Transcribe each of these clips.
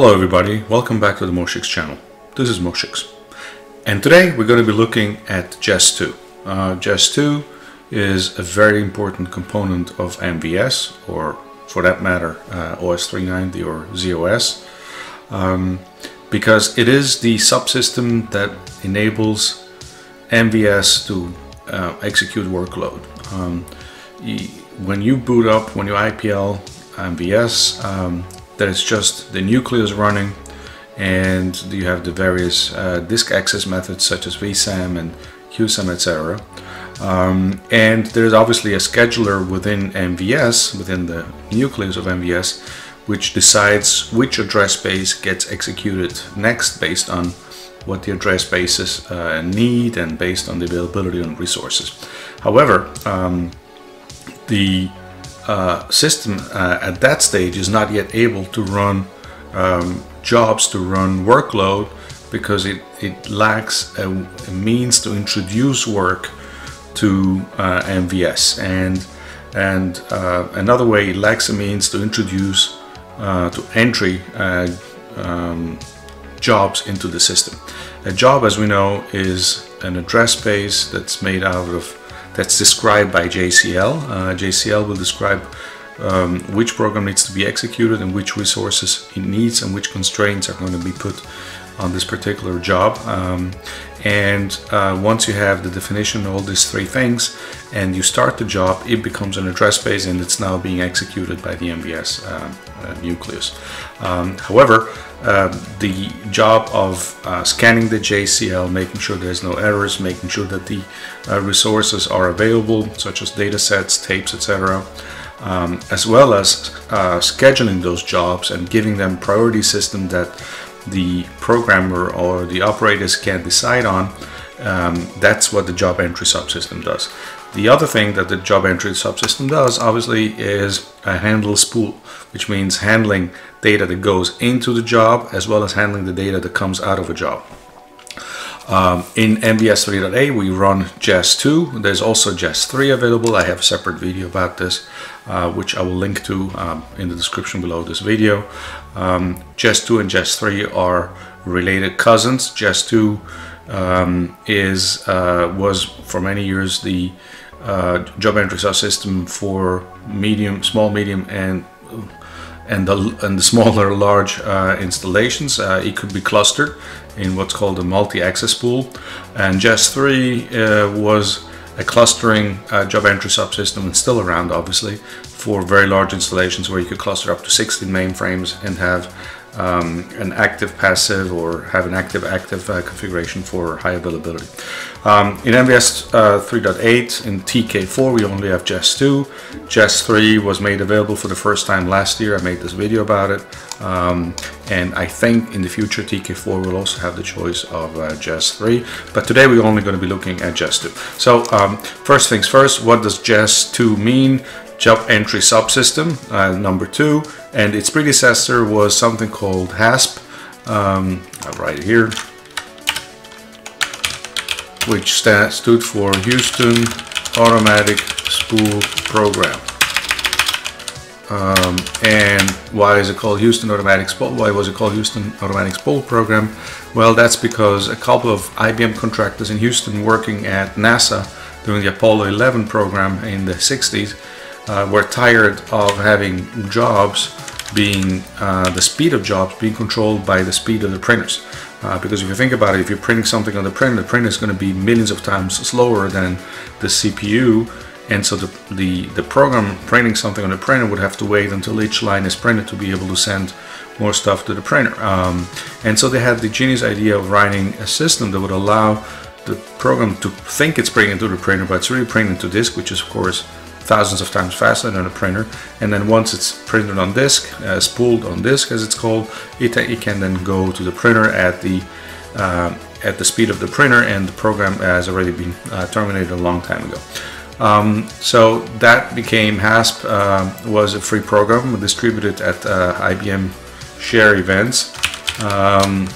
Hello everybody, welcome back to the Moshix channel. This is Moshix. And today we're going to be looking at JES2. Uh, JES2 is a very important component of MVS, or for that matter, uh, OS390 or z/OS, um, because it is the subsystem that enables MVS to uh, execute workload. Um, when you boot up, when you IPL MVS, um, that it's just the nucleus running and you have the various uh, disk access methods such as vsam and qsam etc um, and there's obviously a scheduler within MVS within the nucleus of MVS which decides which address space gets executed next based on what the address bases uh, need and based on the availability and resources. However um, the uh, system uh, at that stage is not yet able to run um, jobs to run workload because it, it lacks a, a means to introduce work to uh, MVS and and uh, another way it lacks a means to introduce uh, to entry um, jobs into the system. A job as we know is an address space that's made out of that's described by JCL. Uh, JCL will describe um, which program needs to be executed and which resources it needs and which constraints are going to be put on this particular job. Um, and uh, once you have the definition all these three things and you start the job, it becomes an address space and it's now being executed by the MVS uh, uh, nucleus. Um, however, uh, the job of uh, scanning the JCL, making sure there's no errors, making sure that the uh, resources are available, such as data sets, tapes, etc., um, as well as scheduling those jobs and giving them priority system that the programmer or the operators can decide on, um, that's what the job entry subsystem does. The other thing that the job entry subsystem does, obviously, is a handle spool, which means handling data that goes into the job as well as handling the data that comes out of a job. Um, in MVS 3.8 we run JES2. There's also JES3 available. I have a separate video about this, uh, which I will link to um, in the description below this video. Um, JES2 and JES3 are related cousins. JES2 um, is uh, was for many years the uh, job entry system for medium, small, medium, and and the, and the smaller large uh, installations. Uh, it could be clustered in what's called a multi-access pool. And JES3 uh, was a clustering uh, job entry subsystem and still around obviously for very large installations where you could cluster up to 16 mainframes and have um, an active passive or have an active active uh, configuration for high availability. Um, in MVS uh, 3.8 in TK4 we only have JES2. JES3 was made available for the first time last year. I made this video about it um, and I think in the future TK4 will also have the choice of uh, JES3 but today we're only going to be looking at JES2. So um, first things first, what does JES2 mean? Job entry subsystem, uh, number two, and its predecessor was something called HASP, um, right here, which stood for Houston Automatic Spool Program. Um, and why is it called Houston Automatic Spool? Why was it called Houston Automatic Spool Program? Well, that's because a couple of IBM contractors in Houston working at NASA during the Apollo 11 program in the 60s uh, were tired of having jobs being uh, the speed of jobs being controlled by the speed of the printers. Uh, because if you think about it, if you're printing something on the printer, the printer is going to be millions of times slower than the CPU, and so the, the, the program printing something on the printer would have to wait until each line is printed to be able to send more stuff to the printer. Um, and so they had the genius idea of writing a system that would allow the program to think it's printing to the printer, but it's really printing to disk, which is of course thousands of times faster than a printer. And then once it's printed on disk uh, spooled on disk as it's called it, it can then go to the printer at the uh, at the speed of the printer and the program has already been uh, terminated a long time ago. Um, so that became HASP uh, was a free program distributed at uh, IBM share events. Um,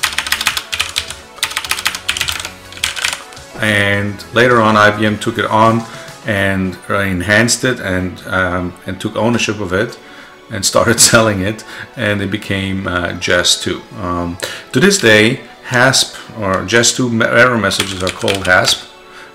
and later on IBM took it on and enhanced it and um, and took ownership of it and started selling it, and it became uh, JES 2. Um, to this day, HASP or JES 2 error messages are called HASP.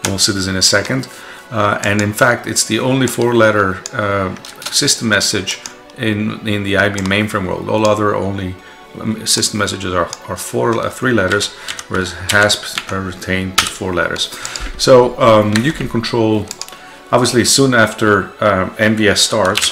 We'll see this in a second. Uh, and in fact, it's the only four-letter uh, system message in in the IBM mainframe world. All other only um, system messages are, are four uh, three letters, whereas HASP are retained to four letters. So um, you can control. Obviously, soon after um, MVS starts,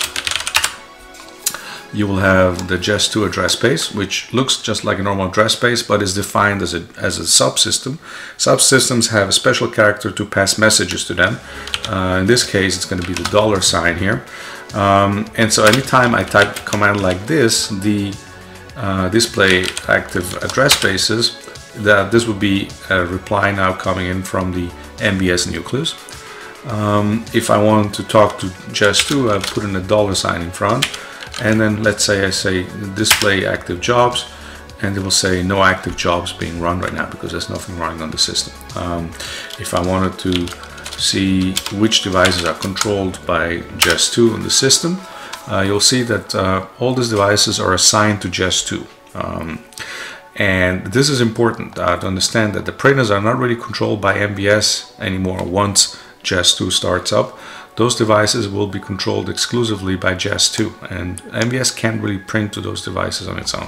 you will have the JES2 address space, which looks just like a normal address space, but is defined as a, as a subsystem. Subsystems have a special character to pass messages to them. Uh, in this case, it's going to be the dollar sign here. Um, and so anytime I type a command like this, the uh, display active address spaces, that this would be a reply now coming in from the MVS nucleus. Um, if I want to talk to JES2, I put in a dollar sign in front and then let's say I say display active jobs and it will say no active jobs being run right now because there's nothing running on the system. Um, if I wanted to see which devices are controlled by JES2 on the system, uh, you'll see that uh, all these devices are assigned to JES2. Um, and this is important uh, to understand that the printers are not really controlled by MVS anymore once JES2 starts up those devices will be controlled exclusively by JES2 and MVS can't really print to those devices on its own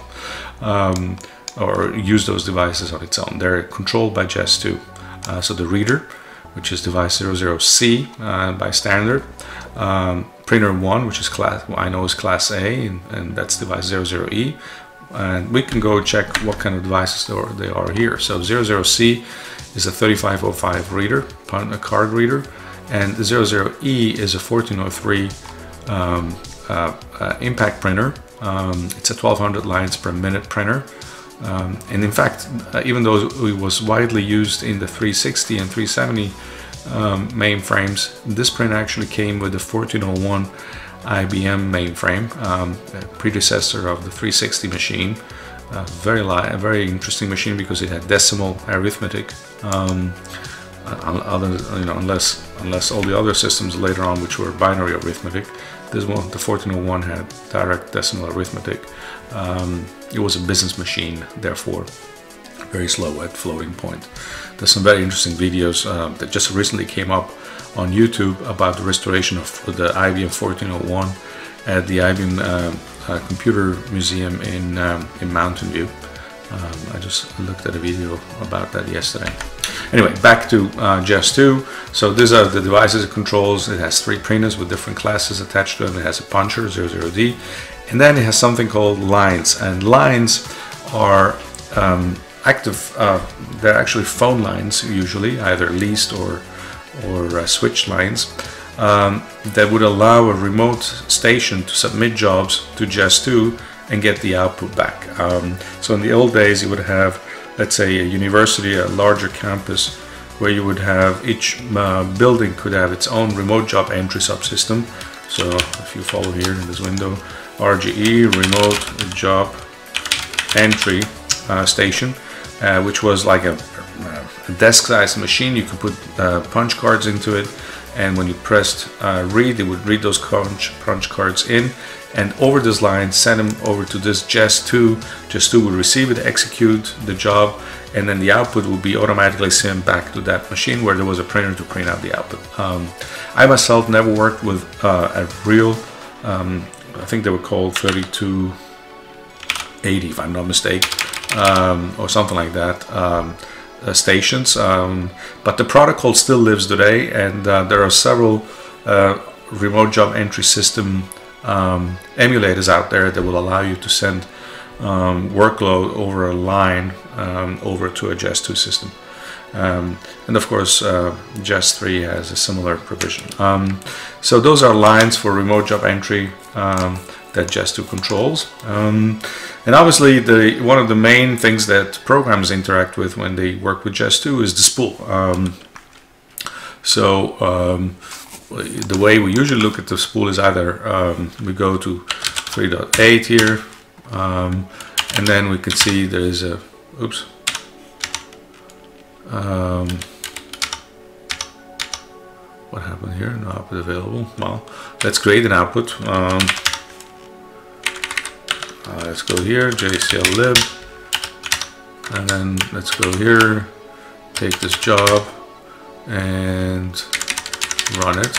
um, or use those devices on its own. They're controlled by JES2. Uh, so the reader, which is device 00C uh, by standard, um, printer 1, which is class, I know is class A, and, and that's device 00E. And we can go check what kind of devices they are here. So 00C is a 3505 reader, a card reader and the 00E is a 1403 um, uh, uh, impact printer. Um, it's a 1200 lines per minute printer. Um, and in fact, uh, even though it was widely used in the 360 and 370 um, mainframes, this printer actually came with the 1401 IBM mainframe, um, predecessor of the 360 machine. Uh, very, very interesting machine because it had decimal arithmetic. Um, other, you know, unless unless all the other systems later on, which were binary arithmetic, this one, the 1401, had direct decimal arithmetic. Um, it was a business machine, therefore very slow at floating point. There's some very interesting videos uh, that just recently came up on YouTube about the restoration of the IBM 1401 at the IBM uh, uh, Computer Museum in um, in Mountain View. Um, I just looked at a video about that yesterday. Anyway, back to uh, JES 2. So these are the devices it controls. It has three printers with different classes attached to them. It has a puncher, 00D. And then it has something called lines. And lines are um, active, uh, they're actually phone lines usually, either leased or, or uh, switch lines. Um, that would allow a remote station to submit jobs to JES 2 and get the output back. Um, so in the old days, you would have, let's say, a university, a larger campus, where you would have each uh, building could have its own remote job entry subsystem. So if you follow here in this window, RJE, remote job entry uh, station, uh, which was like a, a desk-sized machine. You could put uh, punch cards into it, and when you pressed uh, read, it would read those punch, punch cards in and over this line send them over to this JES2. JES2 will receive it, execute the job, and then the output will be automatically sent back to that machine where there was a printer to print out the output. Um, I myself never worked with uh, a real, um, I think they were called 3280 if I'm not mistaken, um, or something like that. Um, uh, stations, um, but the protocol still lives today, and uh, there are several uh, remote job entry system um, emulators out there that will allow you to send um, workload over a line um, over to a JES 2 system. Um, and of course, uh, JES 3 has a similar provision. Um, so those are lines for remote job entry um, that JES 2 controls. and obviously, the one of the main things that programs interact with when they work with JES 2 is the spool. so the way we usually look at the spool is either um, we go to 3.8 here um, and then we can see there's a oops. Um, what happened here? No output available. Well let's create an output. Um, let's go here, jcl lib, and then let's go here, take this job and run it.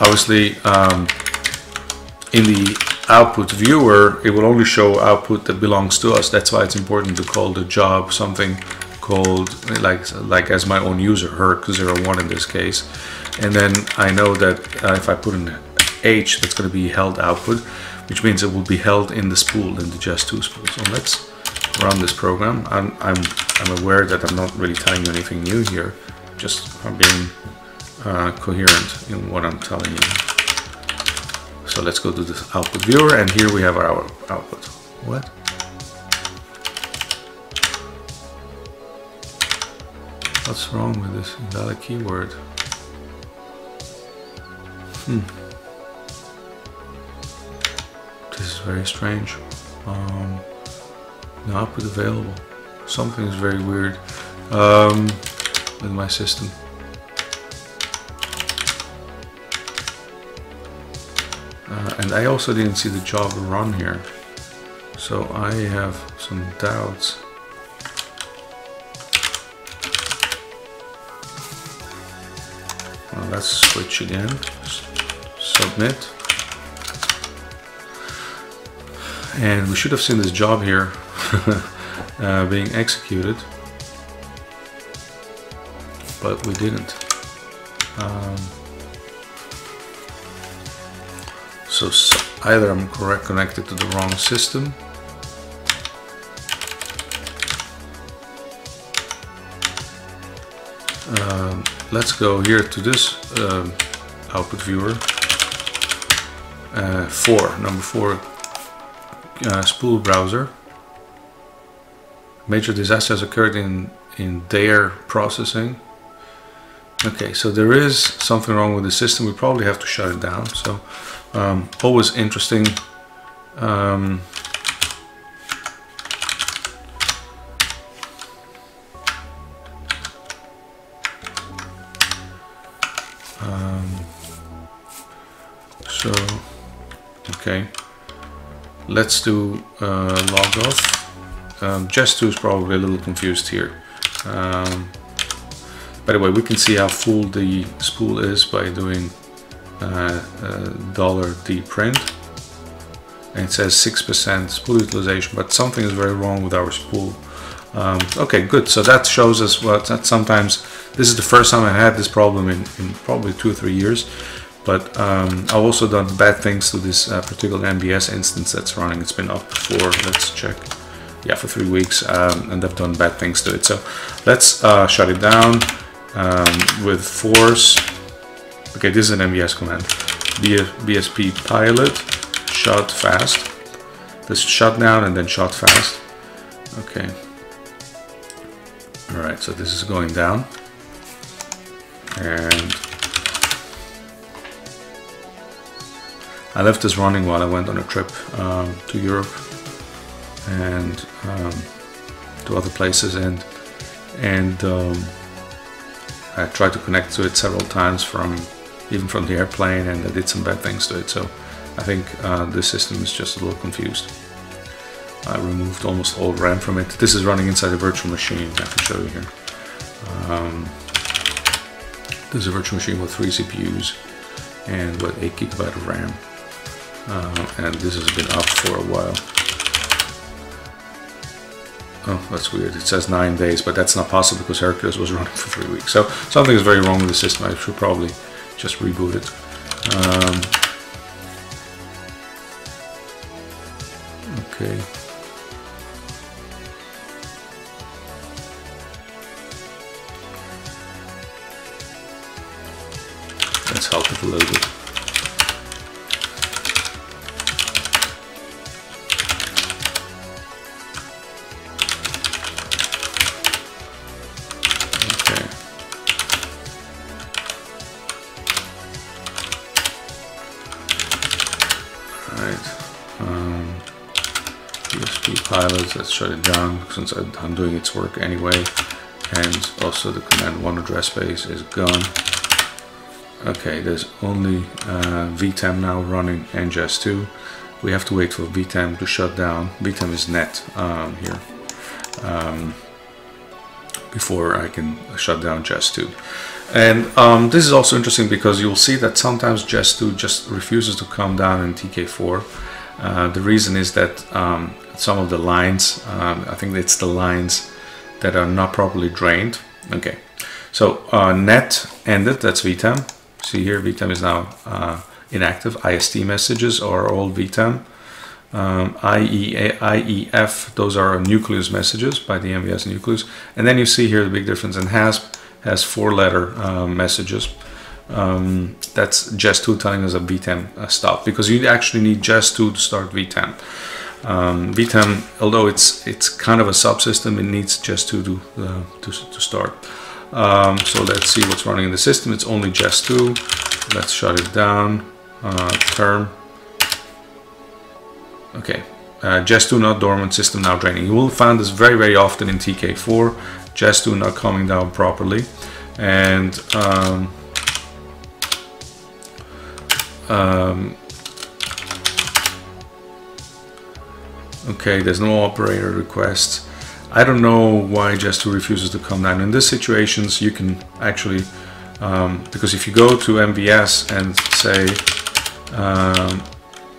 Obviously, um, in the output viewer, it will only show output that belongs to us. That's why it's important to call the job something called like like as my own user, Herc01 in this case. And then I know that uh, if I put an H, that's going to be held output, which means it will be held in the spool, in the JES 2 spool. So let's run this program. I'm, I'm, I'm aware that I'm not really telling you anything new here, just I'm being uh, coherent in what I'm telling you. So let's go to this output viewer and here we have our output. What? What's wrong with this invalid keyword? Hmm. This is very strange. Um, no output available. Something is very weird um, with my system. Uh, and I also didn't see the job run here. So I have some doubts. Well, let's switch again. Submit. And we should have seen this job here uh, being executed. But we didn't. Um, so, either I'm correct connected to the wrong system. Um, let's go here to this um, output viewer. Uh, 4 number 4 uh, spool browser. Major disasters occurred in in their processing okay so there is something wrong with the system we probably have to shut it down so um, always interesting. Um, um, so, okay, let's do uh, log off. Um, JES2 is probably a little confused here. Um, by the way, we can see how full the spool is by doing uh, uh, dollar D print and it says 6% spool utilization but something is very wrong with our spool. Um, okay good. So that shows us what that sometimes this is the first time I had this problem in, in probably two or three years. But um, I've also done bad things to this uh, particular MVS instance that's running. It's been up for let's check. Yeah for three weeks um, and I've done bad things to it. So let's uh, shut it down um, with force Okay, this is an MVS command. BSP pilot shut fast. This shut down and then shut fast. Okay. Alright, so this is going down. And I left this running while I went on a trip um, to Europe and um, to other places and and um, I tried to connect to it several times from even from the airplane and I did some bad things to it. So I think uh, this system is just a little confused. I removed almost all RAM from it. This is running inside a virtual machine. I can show you here. Um, this is a virtual machine with three CPUs and what 8 gigabyte of RAM. Uh, and this has been up for a while. Oh, that's weird. It says nine days, but that's not possible because Hercules was running for three weeks. So something is very wrong with the system. I should probably just reboot it. Um, okay. Let's help it a little bit. Pilots, let's shut it down since I'm doing its work anyway. And also the command one address space is gone. Okay, there's only uh, VTAM now running and JES2. we have to wait for VTAM to shut down VTAM is net um, here um, before I can shut down JES2 and um, this is also interesting because you'll see that sometimes JES2 just refuses to come down in TK4 uh, the reason is that um, some of the lines um, I think it's the lines that are not properly drained okay so uh, net ended that's VTAM see here VTAM is now uh, inactive ist messages are all VTAM um, IEA, IEF, those are nucleus messages by the MVS nucleus. And then you see here the big difference. in HASP has four letter um, messages. Um, that's JES2 telling us a VTAM uh, stop because you actually need JES2 to start VTAM. Um, VTAM, although it's it's kind of a subsystem, it needs JES2 to, uh, to, to start. Um, so let's see what's running in the system. It's only JES2. Let's shut it down. Uh, term Okay, uh, JES2 not dormant system now draining. You will find this very, very often in TK4, JES2 not coming down properly. And um, um, okay, there's no operator requests. I don't know why JES2 refuses to come down. In these situations, you can actually, um, because if you go to MVS and say, um,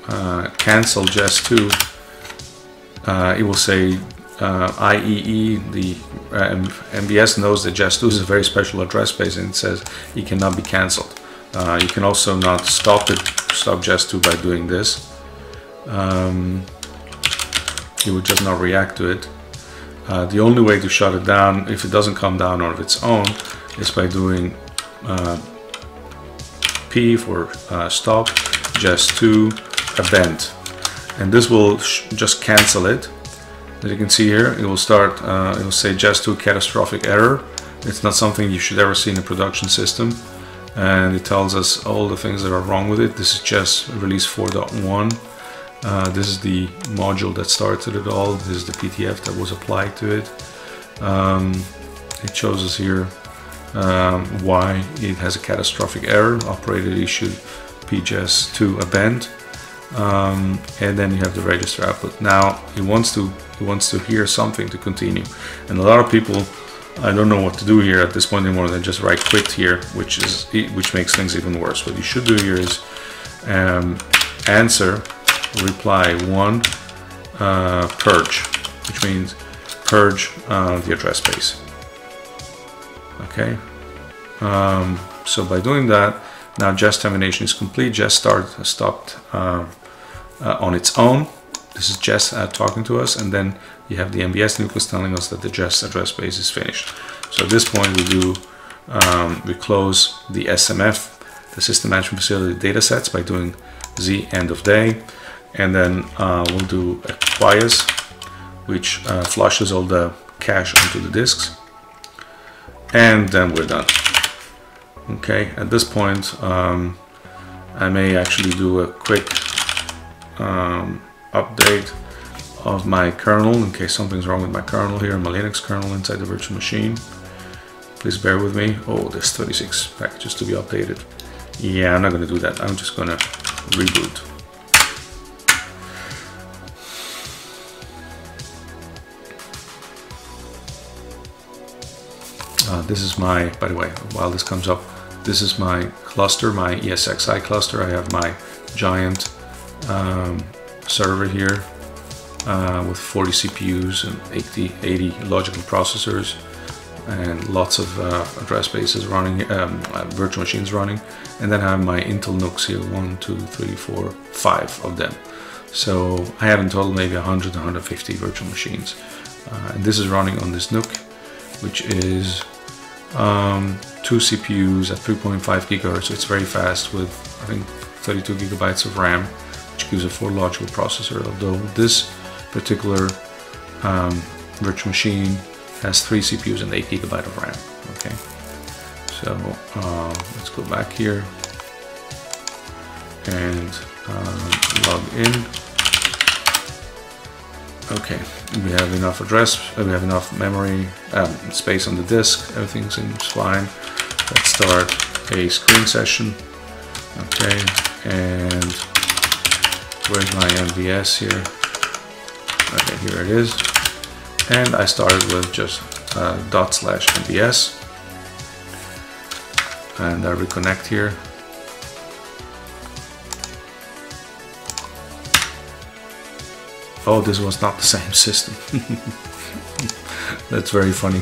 uh, cancel JES2, uh, it will say uh, IEE, the uh, MVS knows that JES2 is a very special address space and it says it cannot be cancelled. Uh, you can also not stop it, stop JES2 by doing this. Um, it would just not react to it. Uh, the only way to shut it down, if it doesn't come down on its own, is by doing uh, P for uh, stop, JES2, event and this will just cancel it as you can see here it will start uh, it will say JES2 catastrophic error it's not something you should ever see in a production system and it tells us all the things that are wrong with it. This is just release 4.1 uh, this is the module that started it all. This is the PTF that was applied to it. Um, it shows us here um, why it has a catastrophic error. Operator issued PJS2 event um, and then you have the register output. Now it wants to it wants to hear something to continue, and a lot of people I don't know what to do here at this point anymore than just write quit here, which is which makes things even worse. What you should do here is um, answer reply one uh, purge, which means purge uh, the address space. Okay, um, so by doing that, now JES termination is complete. JES start stopped uh, uh, on its own. This is JES uh, talking to us, and then you have the MVS nucleus telling us that the JES address space is finished. So at this point, we do um, we close the SMF, the System Management Facility datasets, by doing Z end of day, and then uh, we'll do a quies, which uh, flushes all the cache onto the disks, and then we're done. Okay, at this point, um, I may actually do a quick um, update of my kernel in case something's wrong with my kernel here, my Linux kernel inside the virtual machine. Please bear with me. Oh, there's 36 packages to be updated. Yeah, I'm not to do that. I'm just to reboot. Uh, this is my, by the way, while this comes up, this is my cluster, my ESXi cluster. I have my giant um, server here uh, with 40 CPUs and 80, 80 logical processors and lots of uh, address spaces running, um, uh, virtual machines running. And then I have my Intel NUCs here, one, two, three, four, five of them. So I have in total maybe 100 150 virtual machines. Uh, and this is running on this NUC, which is um, two CPUs at 3.5 gigahertz. So it's very fast with I think 32 gigabytes of RAM, which gives a four logical processor. Although this particular um, virtual machine has three CPUs and 8 gigabyte of RAM. Okay, so uh, let's go back here and uh, log in. Okay, we have enough address, we have enough memory um, space on the disk, everything seems fine. Let's start a screen session. Okay, and where's my MVS here? Okay, here it is. And I started with just uh, dot slash MVS. And I reconnect here. Oh, this was not the same system. That's very funny.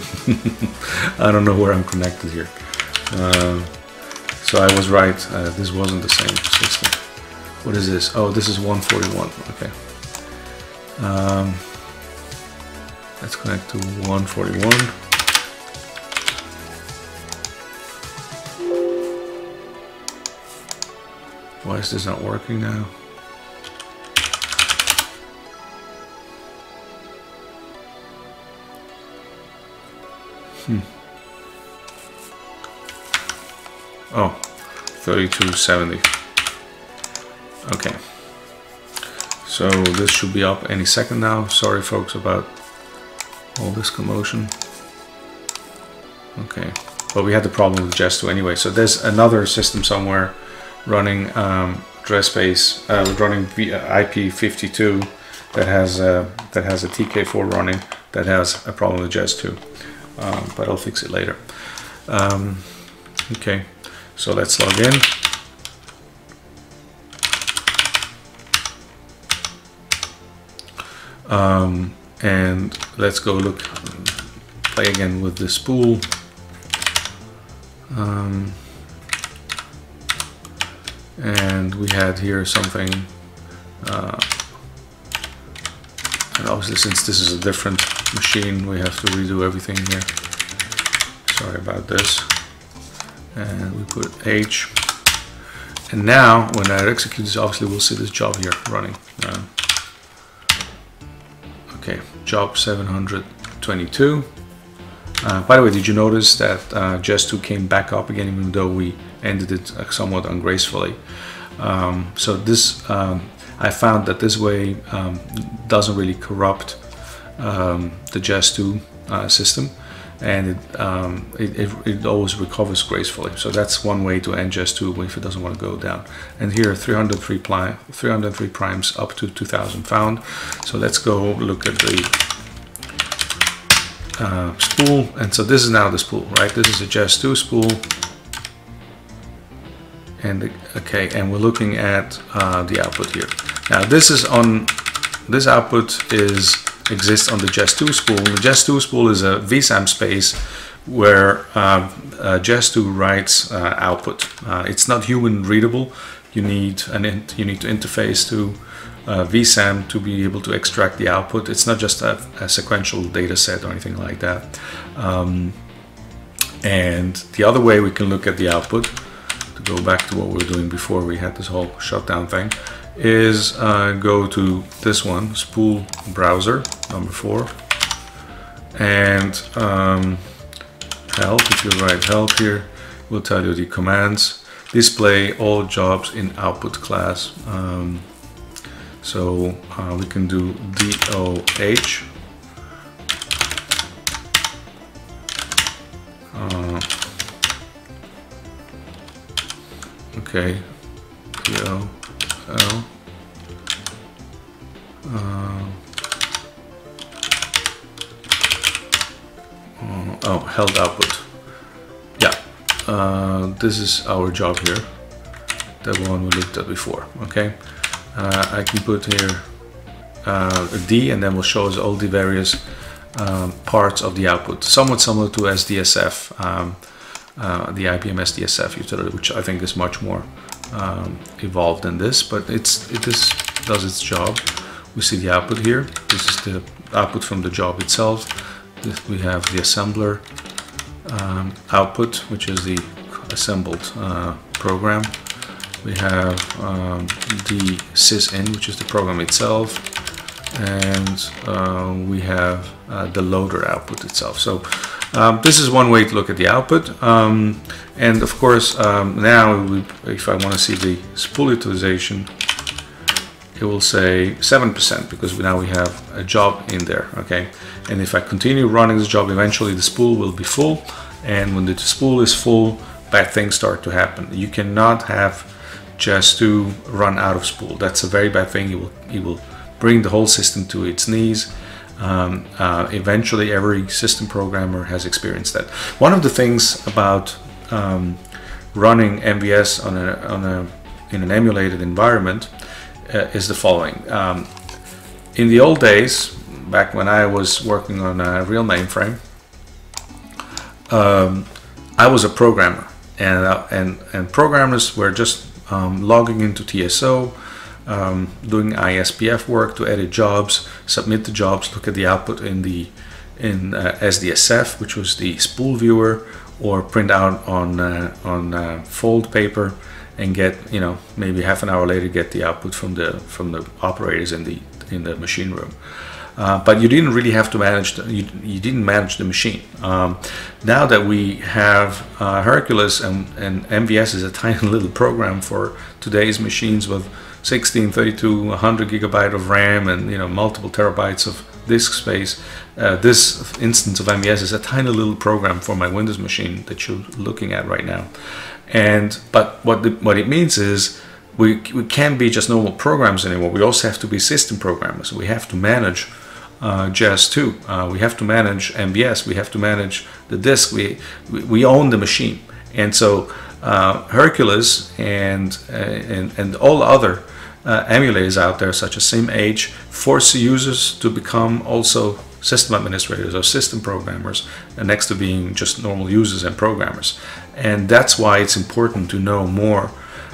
I don't know where I'm connected here. Uh, so I was right, uh, this wasn't the same system. What is this? Oh, this is 141, okay. Um, let's connect to 141. Why is this not working now? Hmm. Oh, 3270. Okay. So this should be up any second now. Sorry folks about all this commotion. Okay, but we had the problem with JES 2 anyway. So there's another system somewhere running um, address space, uh, running uh, IP52 that has uh, that has a TK4 running that has a problem with JES 2 um, but I'll fix it later. Um, okay, so let's log in. Um, and let's go look, play again with the spool. Um, and we had here something uh, and obviously since this is a different machine we have to redo everything here. Sorry about this. And we put H. And now when I execute this obviously we'll see this job here running. Uh, okay job 722 uh, by the way did you notice that uh, JES2 came back up again even though we ended it uh, somewhat ungracefully? Um, so this um, I found that this way um, doesn't really corrupt um, the JES2 uh, system and it, um, it, it, it, always recovers gracefully. So that's one way to end JES2 if it doesn't want to go down. And here 303, 303 primes up to 2000 found. So let's go look at the uh, spool. And so this is now the spool, right? This is a JES2 spool. And okay, and we're looking at uh, the output here. Now this is on this output is exists on the JES2 spool. The JES2 spool is a vsam space where uh, uh, JES2 writes uh, output. Uh, it's not human readable. You need an you need to interface to uh, vsam to be able to extract the output. It's not just a, a sequential data set or anything like that. Um, and the other way we can look at the output, to go back to what we were doing before we had this whole shutdown thing, is uh, go to this one, spool browser, number four, and um, help, if you write help here, will tell you the commands. Display all jobs in output class. Um, so uh, we can do DOH. Uh, okay, DO. Oh. Uh, oh, held output. Yeah, uh, this is our job here. The one we looked at before, okay? Uh, I can put here uh, a D and then we'll show us all the various um, parts of the output. Somewhat similar to SDSF, um, uh, the IBM SDSF utility, which I think is much more um, evolved than this, but it's it is does its job. We see the output here. This is the output from the job itself. We have the assembler um, output, which is the assembled uh, program. We have um, the sysin, which is the program itself, and uh, we have uh, the loader output itself. So um, this is one way to look at the output. Um, and of course, um, now we, if I want to see the spool utilization, it will say 7% because now we have a job in there, okay? And if I continue running this job, eventually the spool will be full. And when the spool is full, bad things start to happen. You cannot have JES2 run out of spool. That's a very bad thing. It will, it will bring the whole system to its knees. Um, uh, eventually, every system programmer has experienced that. One of the things about um, running MVS on a, on a in an emulated environment uh, is the following. Um, in the old days, back when I was working on a real mainframe, um, I was a programmer, and uh, and and programmers were just um, logging into TSO, um, doing ISPF work to edit jobs, submit the jobs, look at the output in the in uh, SDSF, which was the spool viewer, or print out on uh, on uh, fold paper and get you know maybe half an hour later get the output from the from the operators in the in the machine room. Uh, but you didn't really have to manage the, you, you didn't manage the machine um, now that we have uh, Hercules and, and MVS is a tiny little program for today's machines with 16 32 100 gigabyte of RAM and you know multiple terabytes of disk space uh, this instance of MVS is a tiny little program for my Windows machine that you're looking at right now and but what the, what it means is we, we can't be just normal programs anymore. We also have to be system programmers. We have to manage uh, JES2. Uh, we have to manage MVS. We have to manage the disk. We, we, we own the machine. And so uh, Hercules and, uh, and, and all other uh, emulators out there, such as SimH, force users to become also system administrators or system programmers next to being just normal users and programmers. And that's why it's important to know more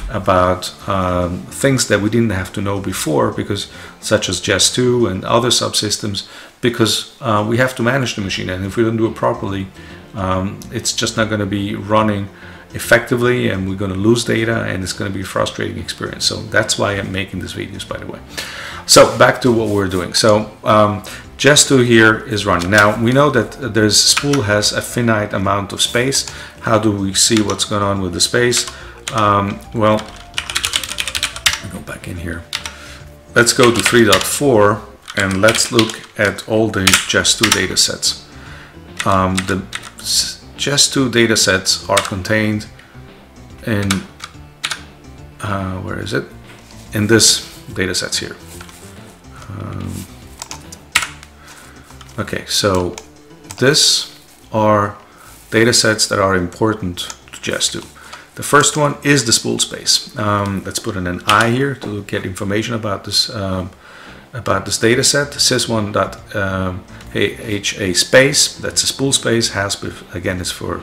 about um, things that we didn't have to know before because such as JES2 and other subsystems because uh, we have to manage the machine and if we don't do it properly um, it's just not going to be running effectively and we're going to lose data and it's going to be a frustrating experience. So that's why I'm making these videos by the way. So back to what we're doing. So um, JES2 here is running. Now we know that there's spool has a finite amount of space. How do we see what's going on with the space? Um, well, go back in here. Let's go to 3.4 and let's look at all the JES2 data sets. Um, the JES2 data sets are contained in, uh, where is it? In this data sets here. Um, okay, so this are data sets that are important to JES2. The first one is the spool space. Um, let's put in an I here to get information about this um, about this data set. sys1.ha um, space, that's a spool space. HASP again is for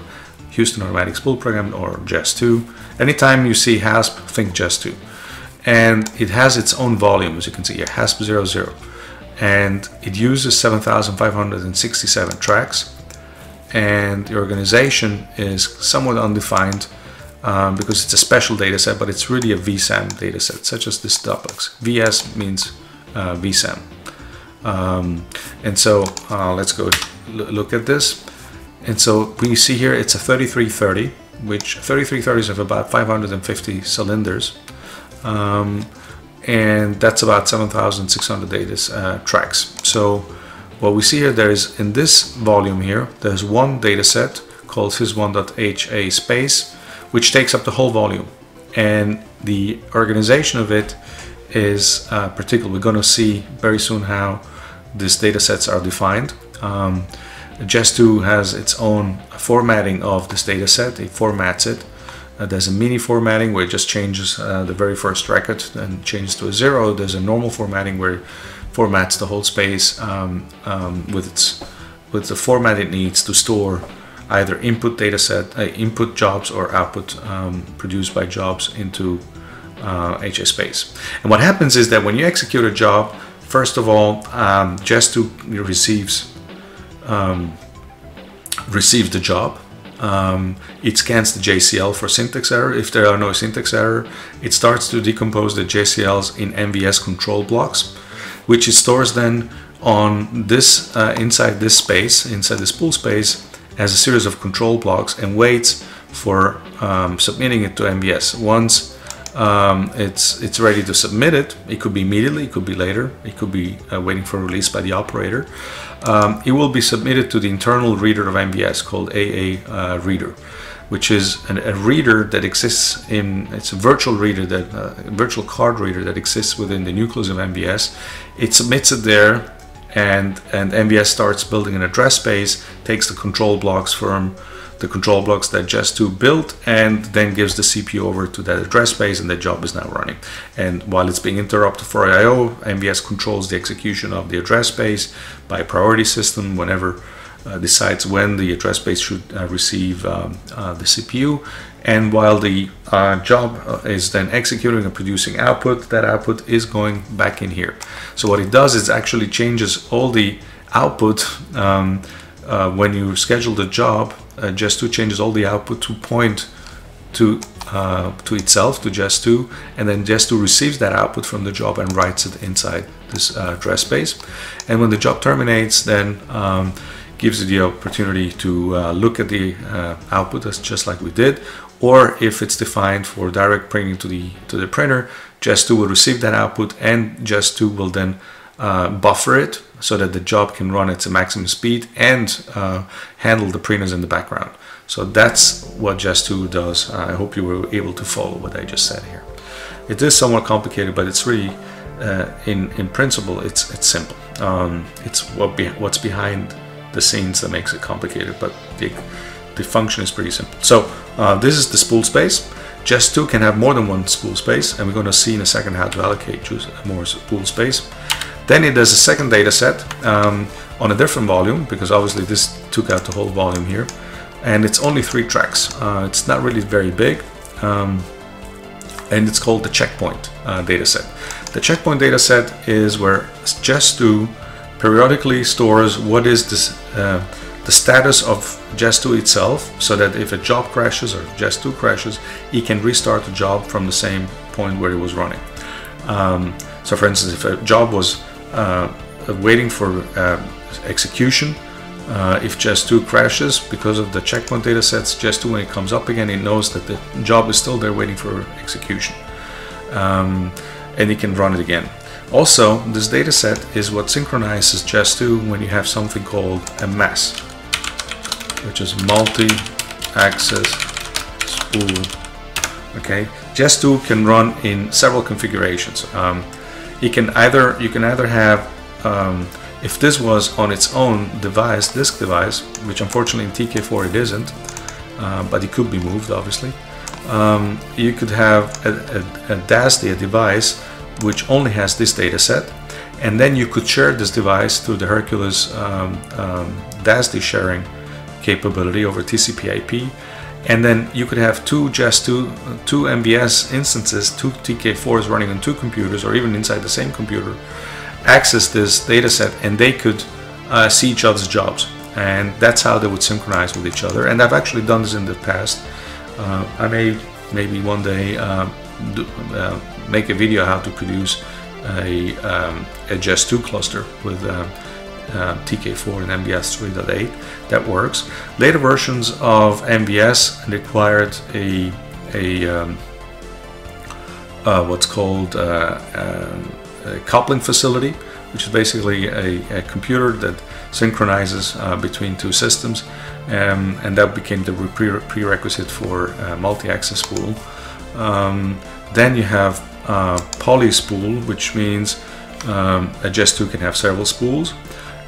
Houston Automatic Spool Program or JES2. Anytime you see HASP, think JES2. And it has its own volume, as you can see here, HASP 00. And it uses 7,567 tracks. And the organization is somewhat undefined um, because it's a special data set, but it's really a VSAM data set, such as this duplex. VS means VSAM. Um, and so uh, let's go look at this. And so we see here it's a 3330, which 3330s have about 550 cylinders. Um, and that's about 7,600 data uh, tracks. So what we see here, there is in this volume here, there's one data set called sys1.ha space which takes up the whole volume. And the organization of it is uh, particular. We're going to see very soon how these data sets are defined. Um, JES2 has its own formatting of this data set. It formats it. Uh, there's a mini formatting where it just changes uh, the very first record and changes to a zero. There's a normal formatting where it formats the whole space um, um, with its with the format it needs to store either input data set, uh, input jobs or output um, produced by jobs into uh, HA space. And what happens is that when you execute a job, first of all, um, JES2 receives um, receives the job. Um, it scans the JCL for syntax error. If there are no syntax error, it starts to decompose the JCLs in MVS control blocks, which it stores then on this uh, inside this space, inside this spool space, as a series of control blocks and waits for um, submitting it to MVS. Once um, it's it's ready to submit it, it could be immediately, it could be later, it could be uh, waiting for release by the operator. Um, it will be submitted to the internal reader of MVS called AA uh, reader. which is an, a reader that exists in, it's a virtual reader, that uh, virtual card reader that exists within the nucleus of MVS. It submits it there and, and MVS starts building an address space, takes the control blocks from the control blocks that JES2 built and then gives the CPU over to that address space and the job is now running. And while it's being interrupted for I.O., MVS controls the execution of the address space by priority system whenever uh, decides when the address space should uh, receive um, uh, the CPU. And while the uh, job uh, is then executing and producing output, that output is going back in here. So what it does is actually changes all the output um, uh, when you schedule the job. JES2 changes all the output to point to to itself, to JES2, and then JES2 receives that output from the job and writes it inside this address space. And when the job terminates, then um, gives you the opportunity to uh, look at the uh, output as just like we did or if it's defined for direct printing to the to the printer JES2 will receive that output and JES2 will then uh, buffer it so that the job can run at its maximum speed and uh, handle the printers in the background so that's what JES2 does I hope you were able to follow what I just said here it is somewhat complicated but it's really uh, in in principle it's it's simple um, it's what be, what's behind the scenes that makes it complicated, but the, the function is pretty simple. So uh, this is the spool space. JES2 can have more than one spool space, and we're going to see in a second how to allocate more spool space. Then it does a second data set um, on a different volume, because obviously this took out the whole volume here. And it's only three tracks. Uh, it's not really very big. Um, and it's called the checkpoint uh, dataset. The checkpoint dataset is where JES2 periodically stores what is this, uh, the status of JES2 itself so that if a job crashes or JES2 crashes, it can restart the job from the same point where it was running. Um, so for instance, if a job was waiting for uh, execution, uh, if JES2 crashes because of the checkpoint data sets, JES2 when it comes up again, it knows that the job is still there waiting for execution. Um, and it can run it again. Also, this dataset is what synchronizes JES2 when you have something called a MAS, which is multi-access spool. Okay, JES2 can run in several configurations. Um, you can either you can either have um, if this was on its own device, disk device, which unfortunately in TK4 it isn't, uh, but it could be moved obviously. Um, you could have a, a, a DASD, a device which only has this data set and then you could share this device through the Hercules um, um, DASD sharing capability over TCP IP and then you could have two JES2, two MVS instances, two TK4s running on two computers or even inside the same computer access this data set and they could uh, see each other's jobs. And that's how they would synchronize with each other. And I've actually done this in the past. Uh, I may maybe one day uh, do, make a video how to produce a, um, a JES2 cluster with uh, uh, TK4 and MVS 3.8 that works. Later versions of MVS required a, a um, uh, what's called uh, um, a coupling facility, which is basically a, a computer that synchronizes uh, between two systems, um, and that became the prerequisite for uh, multi-access spool. Um, then you have uh, poly spool, which means um, a JES2 can have several spools.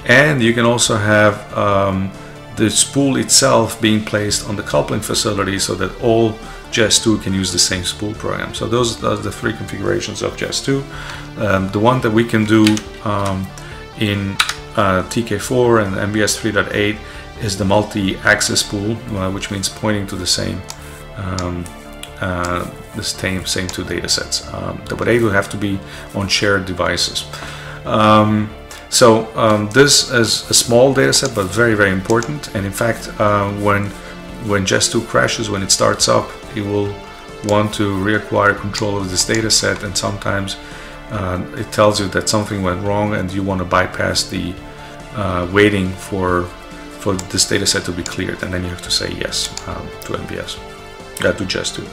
And you can also have um, the spool itself being placed on the coupling facility so that all JES2 can use the same spool program. So those are the three configurations of JES2. Um, the one that we can do um, in uh, TK4 and MVS 3.8 is the multi-access spool, uh, which means pointing to the same um, uh, the same, same two data sets. Um, but they will have to be on shared devices. Um, so um, this is a small data set, but very, very important. And in fact, uh, when when JES2 crashes, when it starts up, it will want to reacquire control of this data set. And sometimes uh, it tells you that something went wrong and you want to bypass the uh, waiting for for this data set to be cleared. And then you have to say yes um, to MVS, uh, to JES2.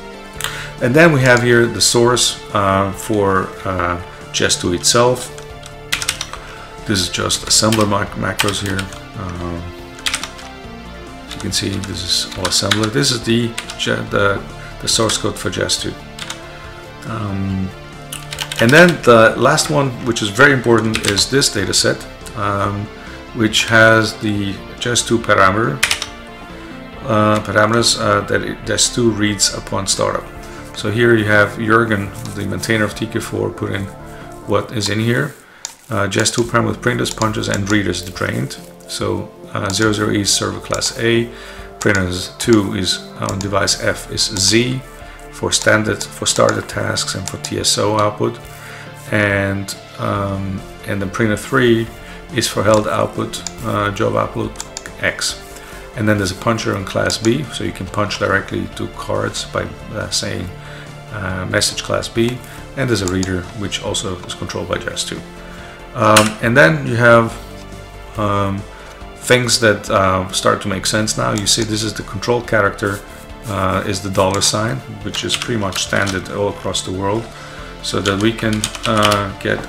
And then we have here the source uh, for uh, JES2 itself. This is just assembler mac macros here. Um, you can see this is all assembler. This is the, the, the source code for JES2. Um, and then the last one, which is very important, is this dataset, um, which has the JES2 parameter uh, parameters uh, that JES2 reads upon startup. So here you have Jürgen, the maintainer of TK4, put in what is in here. Uh, JES2 parameter with printers, punches, and readers drained. So uh, 00 is server class A, printers 2 is on device F is Z for standard for started tasks and for TSO output, and um, and then printer 3 is for held output, uh, job output X. And then there's a puncher on class B, so you can punch directly to cards by uh, saying uh, message class B. And there's a reader, which also is controlled by JES2. Um, and then you have um, things that uh, start to make sense now. You see this is the control character uh, is the dollar sign, which is pretty much standard all across the world, so that we can uh, get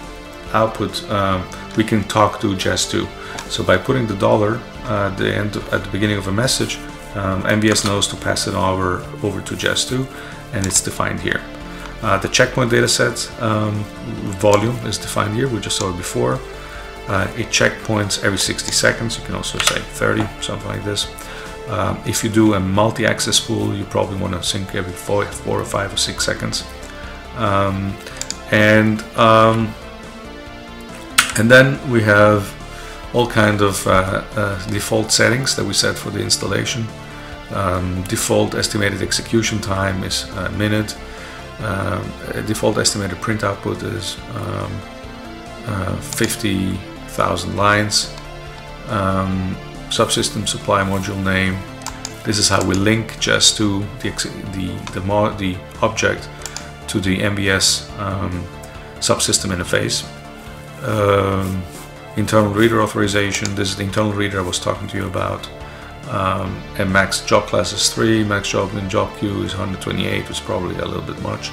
output, um, we can talk to JES2. So by putting the dollar uh, at the end, at the beginning of a message, um, MVS knows to pass it over, over to JES2, and it's defined here. Uh, the checkpoint dataset um, volume is defined here, we just saw it before. Uh, it checkpoints every 60 seconds, you can also say 30, something like this. Um, if you do a multi-access pool, you probably want to sync every four, four or five or six seconds. Um, and um, and then we have all kind of uh, uh, default settings that we set for the installation. Um, default estimated execution time is a minute. Um, default estimated print output is um, uh, 50,000 lines. Um, subsystem supply module name. This is how we link JES2 the the the, the object to the MVS um, subsystem interface. Um, internal reader authorization. This is the internal reader I was talking to you about. Um, and max job class is 3, max job in job queue is 128, it's probably a little bit much.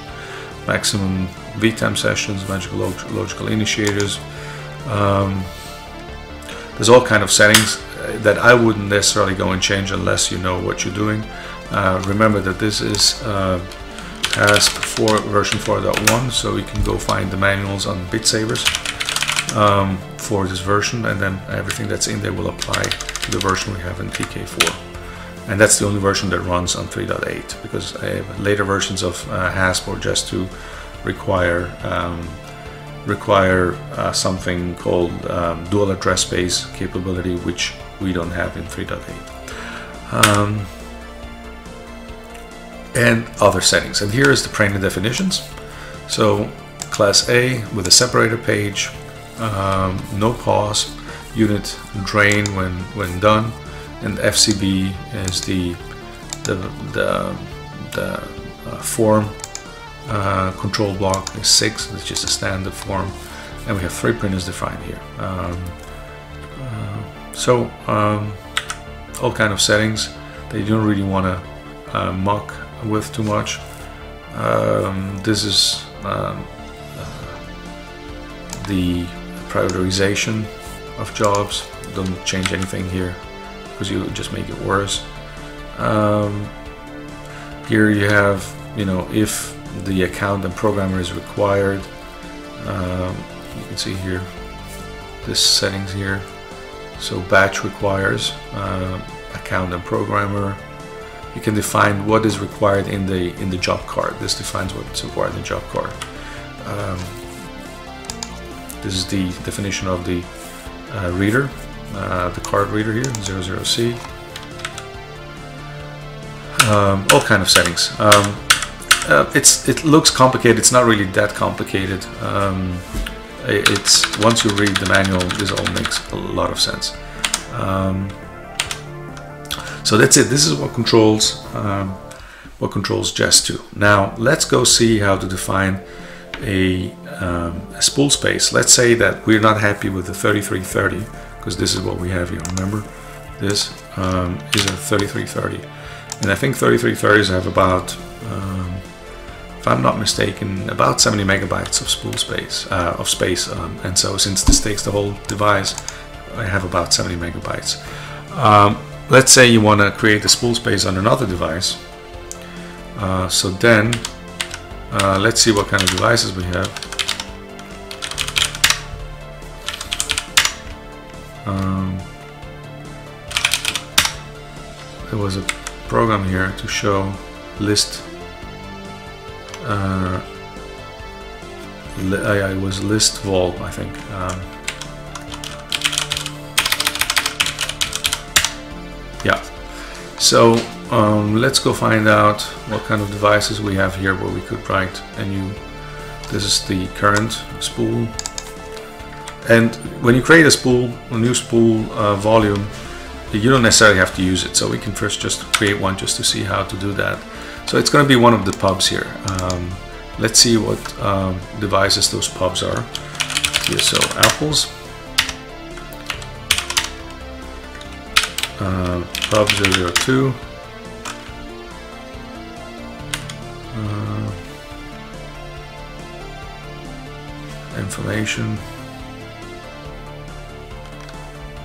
Maximum VTAM sessions, magical log logical initiators. Um, there's all kind of settings uh, that I wouldn't necessarily go and change unless you know what you're doing. Uh, remember that this is uh, ASP 4 version 4.1, so you can go find the manuals on BitSavers um, for this version, and then everything that's in there will apply to the version we have in TK4. And that's the only version that runs on 3.8 because later versions of uh, HASP or JES2 require um, require uh, something called um, dual address space capability, which we don't have in 3.8. Um, and other settings. And here is the printer definitions. So class A with a separator page, um, no pause, unit drain when when done, and FCB is the the the, the uh, form uh, control block is six, which is a standard form, and we have three printers defined here. Um, uh, so um, all kind of settings that you don't really want to uh, muck with too much. Um, this is um, uh, the prioritization of jobs. Don't change anything here because you just make it worse. Um, here you have, you know, if the account and programmer is required. Um, you can see here this settings here. So batch requires uh, account and programmer. You can define what is required in the in the job card. This defines what's required in the job card. Um, this is the definition of the uh, reader, uh, the card reader here, 00C. Um, all kind of settings. Um, uh, it's it looks complicated. It's not really that complicated. Um, it's once you read the manual, this all makes a lot of sense. Um, so that's it. This is what controls um, what controls JES2. Now let's go see how to define a, um, a, spool space. Let's say that we're not happy with the 3330 because this is what we have here. Remember, this um, is a 3330, and I think 3330s have about, um, if I'm not mistaken, about 70 megabytes of spool space uh, of space. Um, and so, since this takes the whole device, I have about 70 megabytes. Um, let's say you want to create a spool space on another device. Uh, so then, uh, let's see what kind of devices we have. Um, there was a program here to show list uh, li it was list vol I think um, yeah so um, let's go find out what kind of devices we have here where we could write a new this is the current spool. And when you create a spool a new spool uh, volume you don't necessarily have to use it. So we can first just create one just to see how to do that. So it's going to be one of the pubs here. Um, let's see what um, devices those pubs are. So apples. Uh, pub 002 uh, information.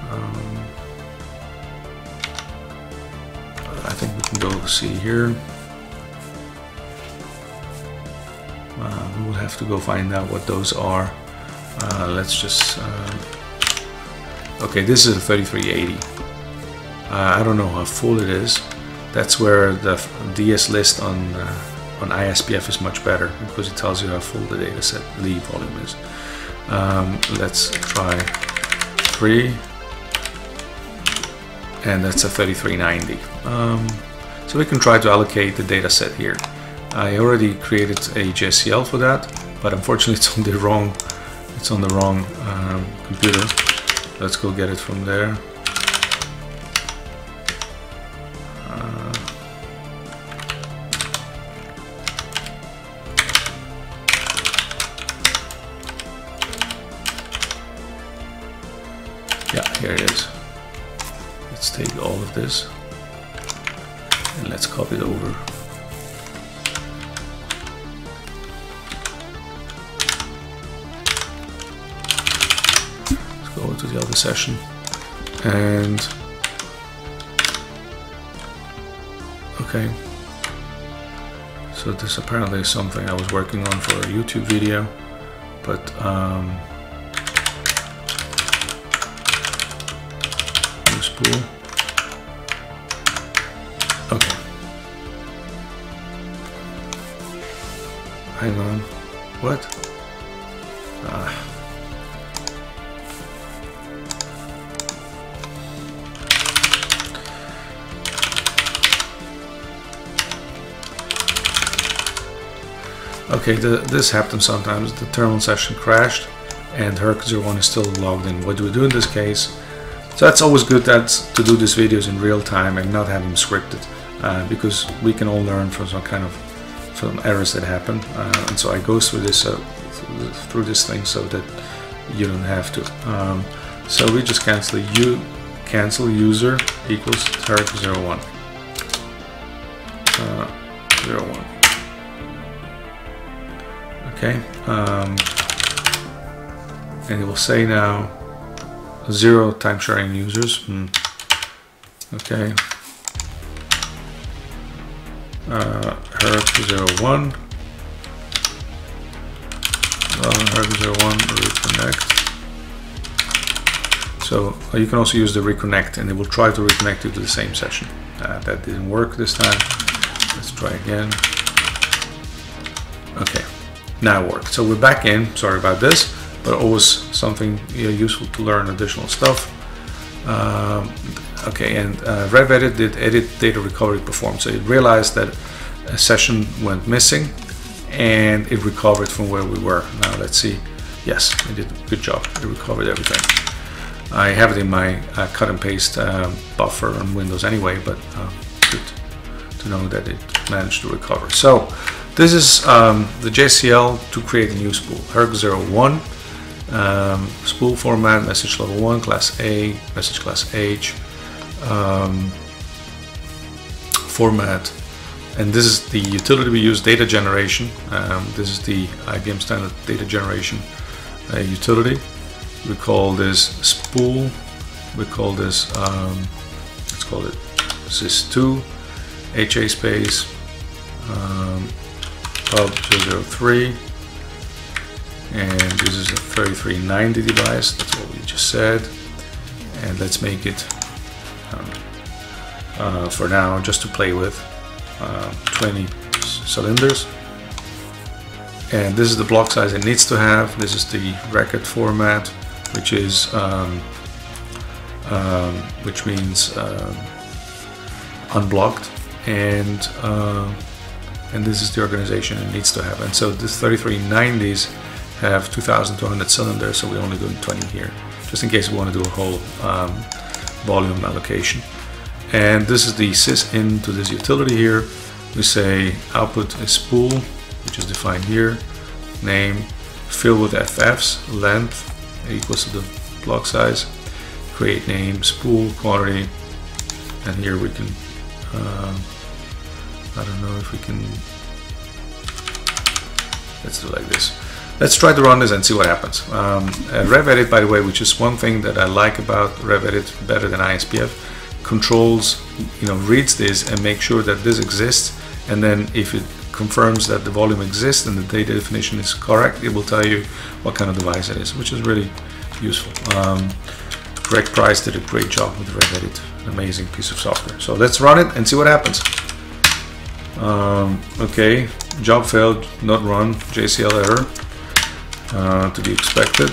Um, I think we can go see here. Uh, we will have to go find out what those are. Uh, let's just uh, okay this is a 3380 uh, I don't know how full it is. That's where the DS list on uh, on ISPF is much better because it tells you how full the data set the volume is. Um, let's try 3 and that's a 3390 um, so we can try to allocate the data set here. I already created a JSCL for that but unfortunately it's on the wrong it's on the wrong um, computer. Let's go get it from there copy it over. Let's go to the other session. And okay. So this apparently is something I was working on for a YouTube video but um, spool. Hang on. What? Ah. Okay, the, this happens sometimes. The terminal session crashed and Herc01 is still logged in. What do we do in this case? So that's always good that's to do these videos in real time and not have them scripted uh, because we can all learn from some kind of from errors that happen. Uh, and so I go through this uh, through this thing so that you don't have to. Um, so we just cancel you cancel user equals target 01. Uh, 01. Okay. Um, and it will say now zero time sharing users. Hmm. Okay. Herc 01. Uh, Herc 01 reconnect. So uh, you can also use the reconnect and it will try to reconnect you to the same session. Uh, that didn't work this time. Let's try again. Okay, now it worked. So we're back in, sorry about this but always something useful to learn additional stuff. Um, okay, and uh, RevEdit did edit data recovery performed. So it realized that a session went missing and it recovered from where we were. Now let's see. Yes, it did a good job. It recovered everything. I have it in my uh, cut and paste uh, buffer on Windows anyway, but uh, good to know that it managed to recover. So this is um, the JCL to create a new spool, HERC01 um, spool format, message level 1, class A, message class H, um, format. And this is the utility we use, data generation. Um, this is the IBM standard data generation uh, utility. We call this spool. We call this um, let's call it sys2 HASPACE um, pub 003 and this is a 3390 device that's what we just said and let's make it um, uh, for now just to play with uh, 20 cylinders. And this is the block size it needs to have. This is the record format which is um, um, which means um, unblocked. And uh, and this is the organization it needs to have. And so this 3390s have 2200 cylinders so we're only doing 20 here just in case we want to do a whole um, volume allocation and this is the sys into this utility here. We say output is spool which is defined here. Name fill with ffs length equals to the block size. Create name spool quantity. And here we can uh, I don't know if we can let's do like this. Let's try to run this and see what happens. Um, RevEdit by the way which is one thing that I like about RevEdit better than ISPF controls you know reads this and make sure that this exists. And then if it confirms that the volume exists and the data definition is correct it will tell you what kind of device it is which is really useful. Um, Greg Price did a great job with RevEdit an amazing piece of software. So let's run it and see what happens. Um, okay job failed not run JCL error uh, to be expected.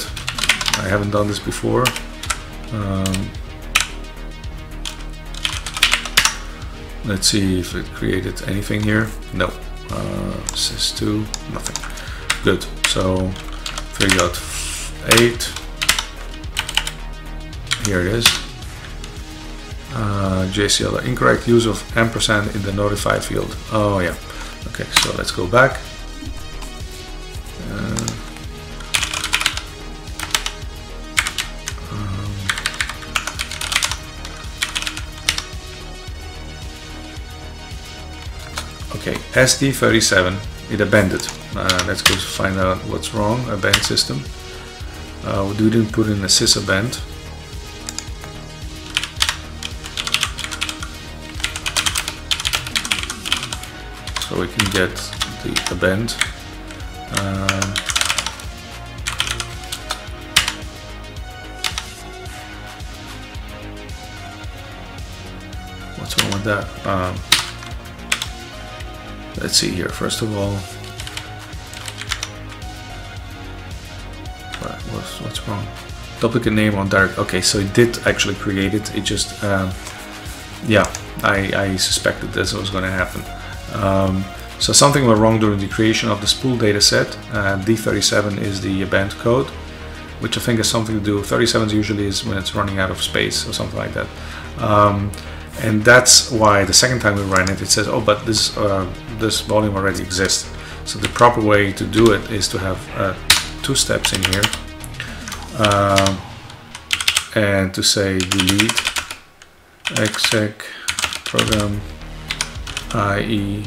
I haven't done this before. Um, let's see if it created anything here. No uh, sys2 nothing. Good. So 3.8 here it is. Uh, JCL incorrect. Use of ampersand in the notify field. Oh yeah. Okay so let's go back SD thirty seven. it abandoned. Uh, let's go find out what's wrong, a band system. Uh, we didn't put in a scissor band. So we can get the, band. Um, what's wrong with that? Um, let's see here. First of all, what's, what's wrong? Duplicate name on direct. Okay, so it did actually create it. It just, um, yeah, I, I suspected this was going to happen. Um, so something went wrong during the creation of the spool dataset. Uh, D37 is the band code, which I think has something to do. 37 usually is when it's running out of space or something like that. Um, and that's why the second time we ran it, it says, oh, but this uh, this volume already exists. So the proper way to do it is to have uh, two steps in here uh, and to say delete exec program IE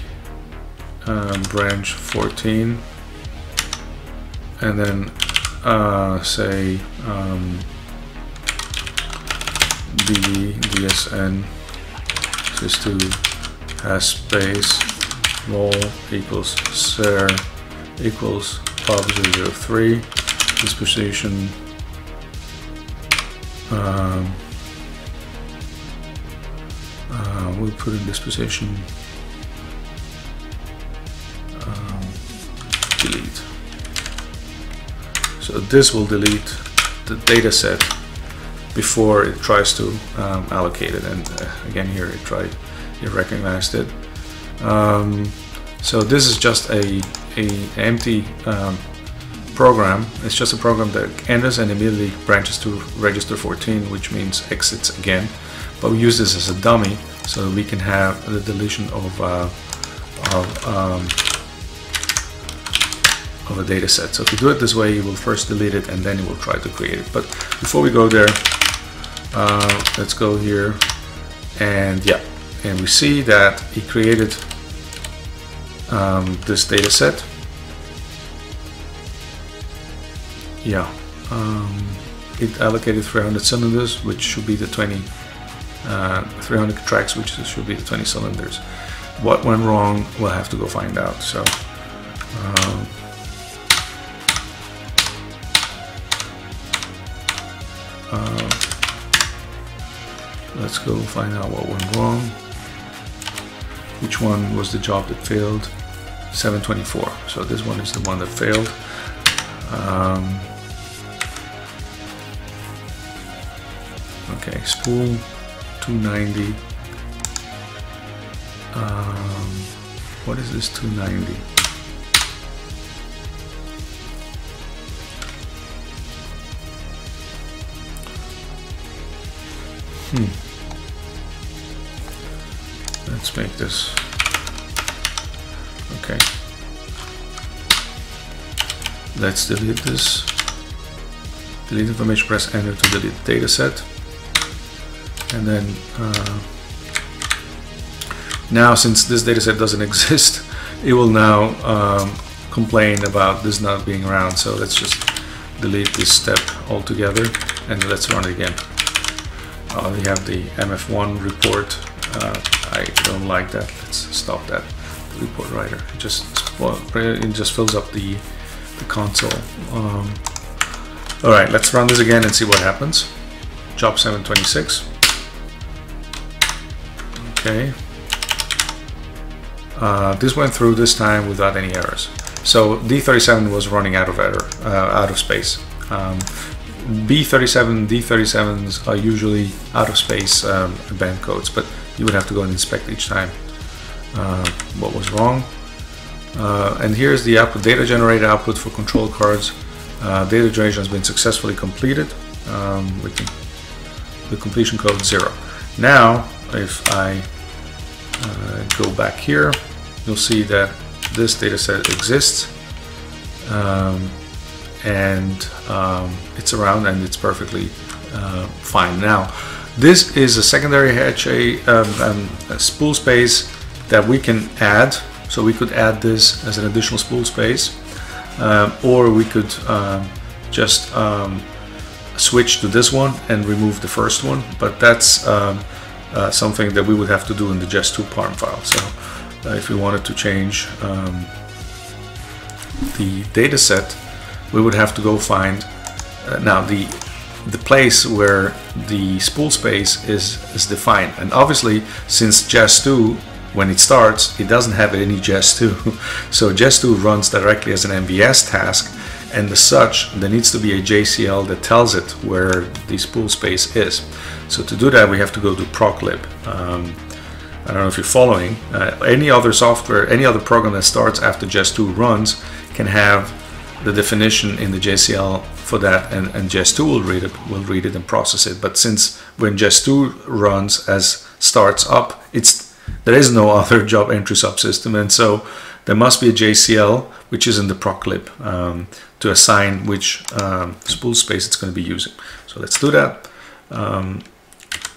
uh, branch 14 and then uh, say um, d dsn sys2 HASPACE vol equals ser equals pub 003 disposition um, uh, we'll put in disposition delete. So this will delete the data set before it tries to um, allocate it. And uh, again, here it tried, it recognized it. Um, so this is just a, a empty um, program. It's just a program that enters and immediately branches to register 14, which means exits again. But we use this as a dummy so that we can have the deletion of, uh, of um, of a data set. So if you do it this way, you will first delete it and then you will try to create it. But before we go there, uh, let's go here and yeah, and we see that he created um, this data set. Yeah, um, it allocated 300 cylinders, which should be the 20 uh, 300 tracks, which should be the 20 cylinders. What went wrong, we'll have to go find out. So. Um, uh, let's go find out what went wrong. Which one was the job that failed? 724. So this one is the one that failed. Um, okay, spool 290. Um, what is this 290? Hmm. Let's make this. Okay. Let's delete this. Delete information, press enter to delete the data set. And then uh, now since this data set doesn't exist, it will now um, complain about this not being around. So let's just delete this step altogether and let's run it again. Uh, we have the MF1 report. Uh, I don't like that. Let's stop that. Report writer. It just it just fills up the the console. Um, all right, let's run this again and see what happens. Job 726. Okay. Uh, this went through this time without any errors. So D37 was running out of error, uh, out of space. Um, B37, D37s are usually out of space um, band codes, but you would have to go and inspect each time uh, what was wrong. Uh, and here's the output data generated output for control cards. Uh, data generation has been successfully completed um, with the, the, completion code zero. Now, if I uh, go back here, you'll see that this data set exists. Um, and um, it's around and it's perfectly uh, fine. Now, this is a secondary hatch, a, um, um, a, spool space that we can add. So we could add this as an additional spool space, um, or we could um, just um, switch to this one and remove the first one. But that's uh, something that we would have to do in the JES2 parm file. So uh, if we wanted to change the data set we would have to go find uh, now the the place where the spool space is is defined. And obviously since JES2 when it starts it doesn't have any JES2 so JES2 runs directly as an MVS task and as such there needs to be a JCL that tells it where the spool space is. So to do that we have to go to proclib um, I don't know if you're following uh, any other software any other program that starts after JES2 runs can have the definition in the JCL for that and, and JES2 will read it will read it and process it. But since when JES2 runs as starts up it's there is no other job entry subsystem. And so there must be a JCL which is in the proclib um, to assign which um, spool space it's going to be using. So let's do that. Um,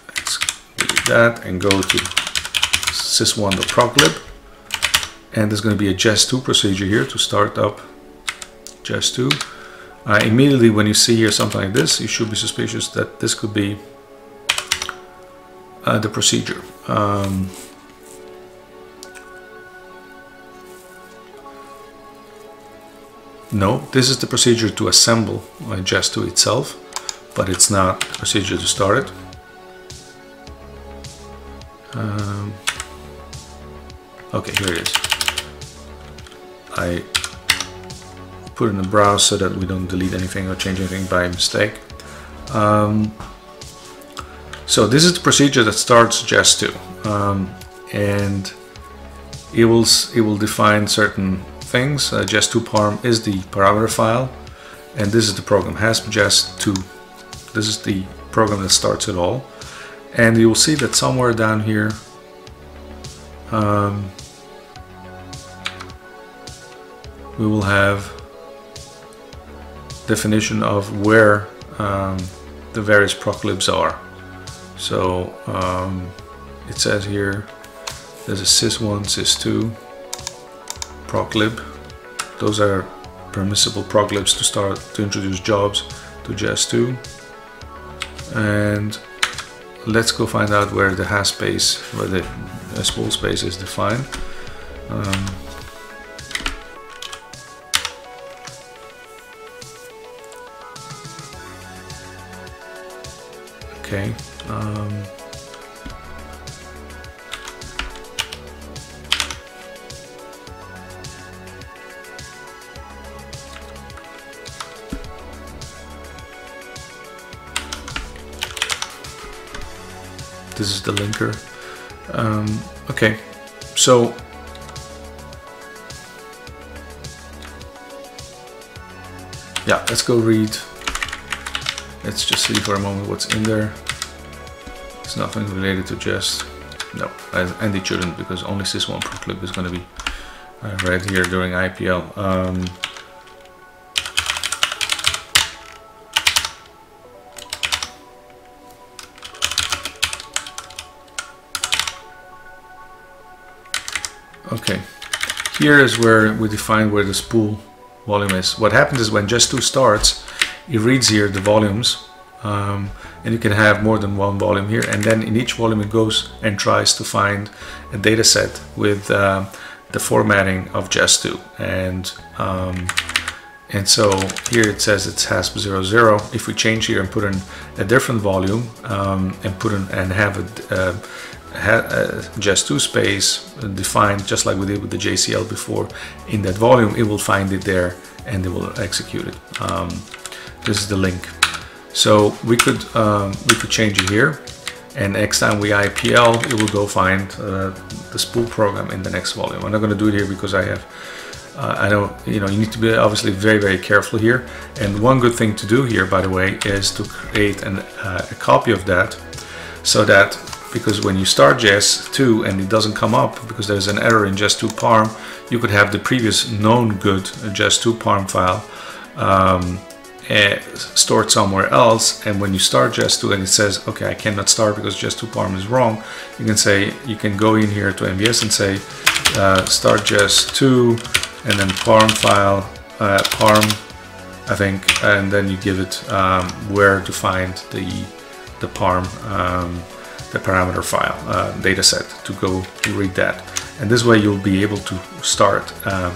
let's that and go to sys1.proclib and there's going to be a JES2 procedure here to start up JES2. Uh, immediately when you see here something like this, you should be suspicious that this could be uh, the procedure. Um, no, this is the procedure to assemble uh, JES2 itself, but it's not the procedure to start it. Um, okay, here it is. I put in the browse so that we don't delete anything or change anything by mistake. Um, so this is the procedure that starts JES2 um, and it will, it will define certain things. Uh, JES2 parm is the parameter file and this is the program hasp JES2. This is the program that starts it all and you will see that somewhere down here um, we will have definition of where um, the various proclibs are. So um, it says here there's a sys1, sys2 proclib. Those are permissible proclibs to start to introduce jobs to JES2. And let's go find out where the HASPACE, where the uh, spool space is defined. Um, okay. Um, this is the linker. Um, okay, so yeah, let's go read. Let's just see for a moment what's in there. It's nothing related to just no, and it shouldn't because only sys1 proclib is going to be uh, read here during IPL. Um, Okay, here is where we define where the spool volume is. What happens is when JES2 starts, it reads here the volumes um, and you can have more than one volume here. And then in each volume it goes and tries to find a data set with uh, the formatting of JES2 and um, and so here it says it's HASP00 if we change here and put in a different volume um, and put in and have a, uh, uh, JES2 space defined just like we did with the JCL before in that volume it will find it there and it will execute it. Um, this is the link. So we could um, we could change it here and next time we IPL it will go find uh, the spool program in the next volume. I'm not going to do it here because I have uh, I know you know you need to be obviously very very careful here. And one good thing to do here by the way is to create an, uh, a copy of that so that because when you start JES2 and it doesn't come up because there's an error in JES2 parm, you could have the previous known good JES2 parm file um, uh, stored somewhere else and when you start JES2 and it says okay I cannot start because JES2 parm is wrong you can say you can go in here to MVS and say uh, start JES2 and then parm file uh, parm I think and then you give it um, where to find the the parm um, the parameter file uh, dataset to go to read that. And this way you'll be able to start uh,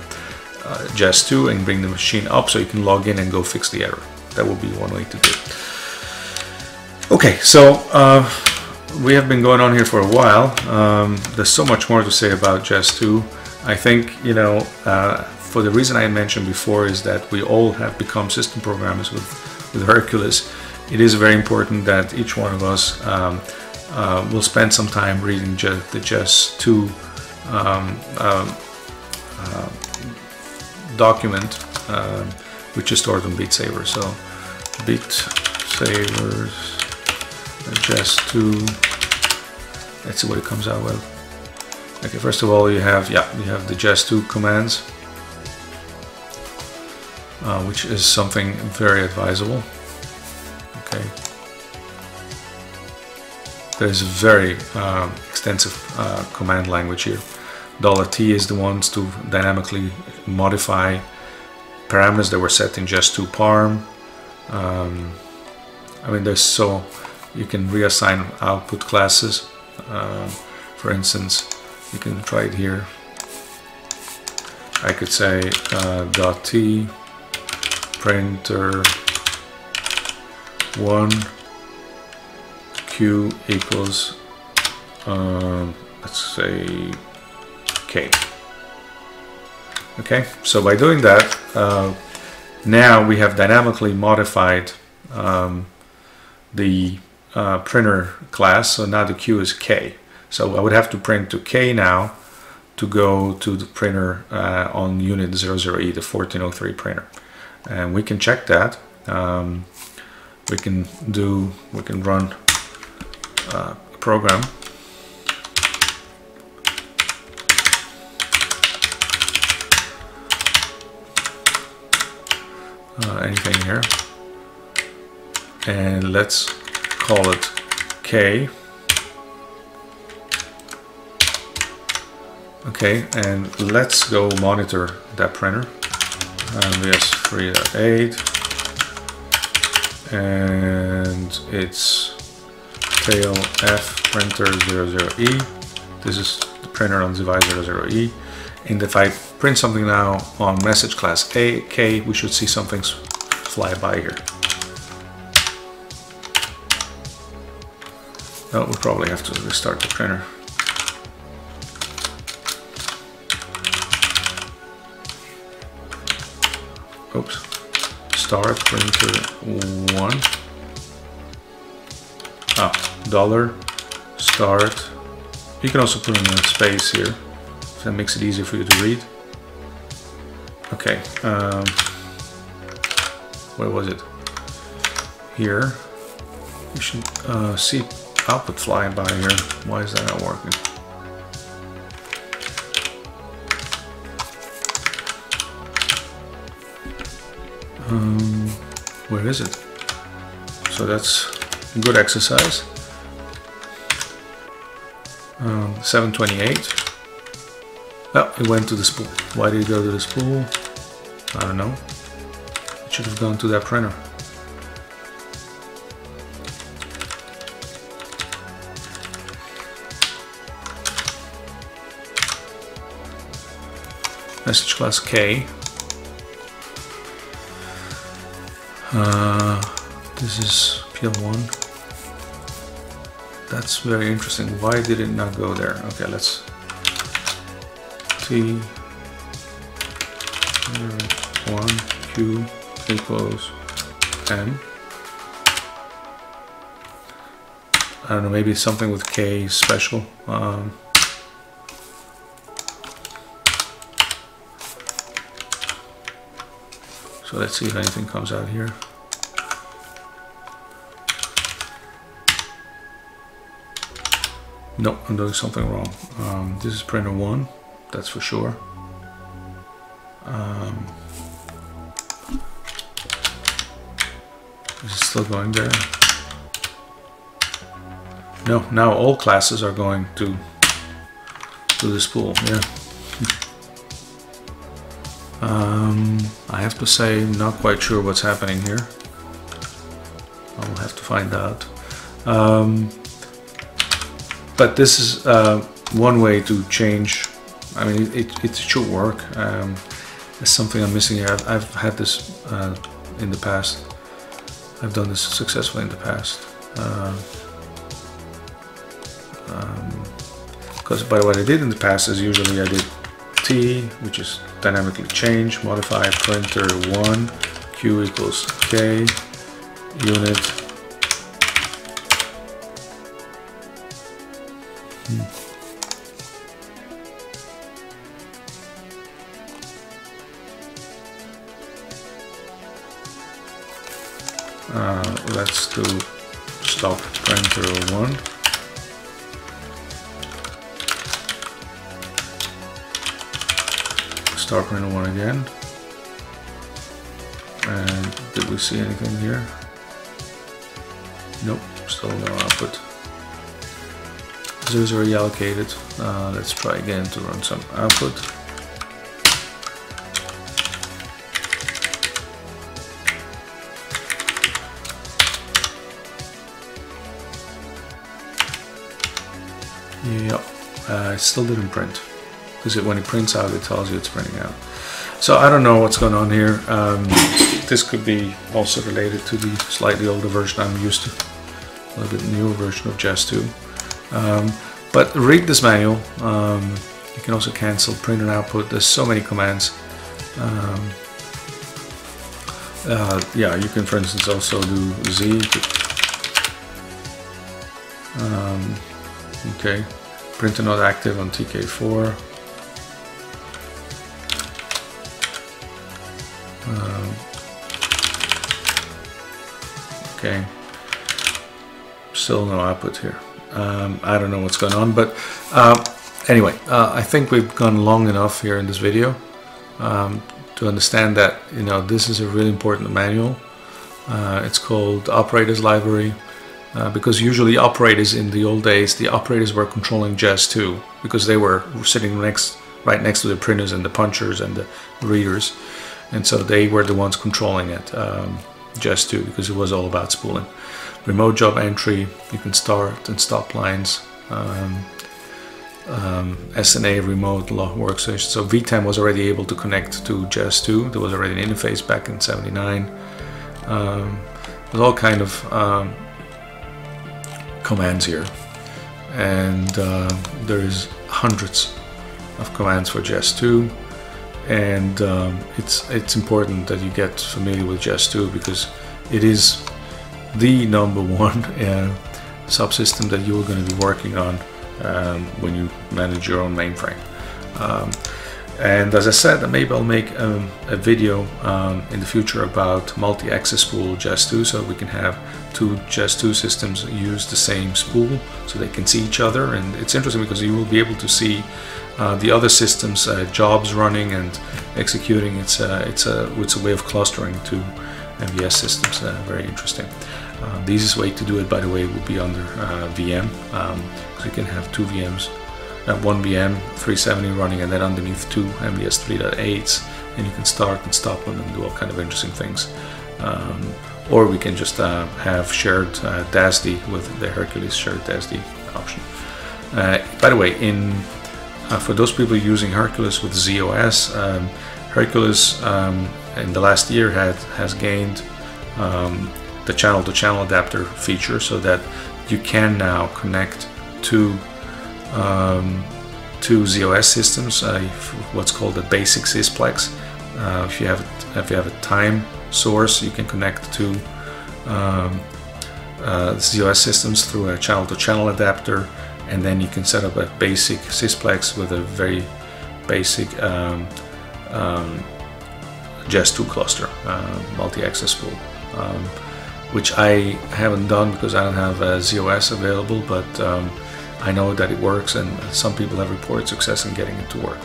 uh, JES2 and bring the machine up so you can log in and go fix the error. That would be one way to do it. Okay, so uh, we have been going on here for a while. Um, there's so much more to say about JES2. I think, you know, uh, for the reason I mentioned before is that we all have become system programmers with, with Hercules. It is very important that each one of us um, uh, we'll spend some time reading the JES2 um, uh, uh, document, um, which is stored on BitSavers. So Beat Sabers, JES2. Let's see what it comes out with. Okay, first of all, you have yeah, you have the JES2 commands, uh, which is something very advisable. Okay. There's a very uh, extensive uh, command language here. $T is the ones to dynamically modify parameters that were set in JES2 parm. Um, I mean, there's so you can reassign output classes. Uh, for instance, you can try it here. I could say uh, .t printer one q equals, um, let's say, k. Okay, so by doing that, uh, now we have dynamically modified um, the uh, printer class, so now the q is k. So I would have to print to k now to go to the printer uh, on unit 00E, the 1403 printer. And we can check that. Um, we can do, we can run uh, program. Uh, anything here. And let's call it K. Okay, and let's go monitor that printer. and MVS 3.8 and it's tail F printer 00E. This is the printer on device 00E. And if I print something now on message class A, K, we should see something fly by here. No, we probably have to restart the printer. Oops. Start printer one. Ah, dollar start. You can also put in a space here. That makes it easier for you to read. Okay. Um, where was it? Here. You should uh, see output fly by here. Why is that not working? Um, where is it? So that's a good exercise. Um, 728. Oh, it went to the spool. Why did it go to the spool? I don't know. It should have gone to that printer. Message class K. Uh, this is PL1. That's very interesting. Why did it not go there? Okay, let's T 1 Q equals M. I don't know, maybe something with K special. Um, so let's see if anything comes out here. Nope, I'm doing something wrong. Um, this is printer one, that's for sure. Um, is it still going there? No, now all classes are going to to the spool. Yeah. Um, I have to say, not quite sure what's happening here. I'll have to find out. Um, but this is uh, one way to change. I mean, it, it should work. Um, it's something I'm missing here. I've, I've had this uh, in the past. I've done this successfully in the past. Because uh, um, by what I did in the past is usually I did T, which is dynamically change, modify printer 1, Q equals K, unit see anything here nope still no output is already allocated. Uh, let's try again to run some output. Yep, uh, it still didn't print because when it prints out, it tells you it's printing out. So I don't know what's going on here. Um, this could be also related to the slightly older version I'm used to, a little bit newer version of JES 2. Um, but read this manual. Um, you can also cancel print and output. There's so many commands. Um, uh, yeah, you can, for instance, also do Z. Um, okay, printer not active on TK4. Um, okay, still no output here. Um, I don't know what's going on, but uh, anyway, uh, I think we've gone long enough here in this video um, to understand that you know this is a really important manual. Uh, it's called Operators Library uh, because usually operators in the old days, the operators were controlling JES 2 because they were sitting next, right next to the printers and the punchers and the readers, and so they were the ones controlling it, um, JES 2, because it was all about spooling. remote job entry. You can start and stop lines. Um, um, SNA remote log workstation. So VTAM was already able to connect to JES2. There was already an interface back in 79. Um, there's all kind of um, commands here. And uh, there is hundreds of commands for JES2 and um, it's it's important that you get familiar with JES2 because it is the number one uh, subsystem that you're going to be working on um, when you manage your own mainframe. Um, and as I said, maybe I'll make um, a video um, in the future about multi-access spool JES2 so we can have two JES2 systems use the same spool so they can see each other. And it's interesting because you will be able to see uh, the other systems uh, jobs running and executing. It's a, it's a, it's a way of clustering two MVS systems. Uh, very interesting. Uh, the easiest way to do it, by the way, would be under uh, VM um, you can have two VMs one VM 370 running and then underneath two MVS 3.8s and you can start and stop them and do all kind of interesting things. Um, or we can just uh, have shared uh, DASD with the Hercules shared DASD option. Uh, by the way, in uh, for those people using Hercules with z/OS, um, Hercules um, in the last year had has gained um, the channel-to-channel -channel adapter feature so that you can now connect to um, two z/OS systems, uh, what's called a basic sysplex. Uh, if you have if you have a time source, you can connect to um, uh, z/OS systems through a channel-to-channel adapter, and then you can set up a basic sysplex with a very basic um, um, JES2 cluster, uh, multi-access spool, um, which I haven't done because I don't have a z/OS available, but um, I know that it works and some people have reported success in getting it to work.